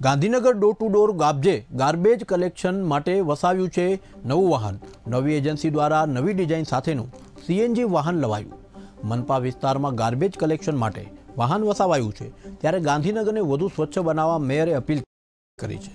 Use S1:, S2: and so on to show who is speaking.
S1: Gandhinagar door to door garbage garbage collection માટે વસાવ્યું છે નવું વાહન. નવી એજન્સી દ્વારા નવી ડિઝાઇન સાથેનું સીએનજી વાહન લવાયું. મનપા વિસ્તારમાં ગાર્બેજ કલેક્શન માટે વાહન વસાવાયું છે. ત્યારે ગાંધીનગરને વધુ સ્વચ્છ બનાવવા મેયરે અપીલ કરી છે.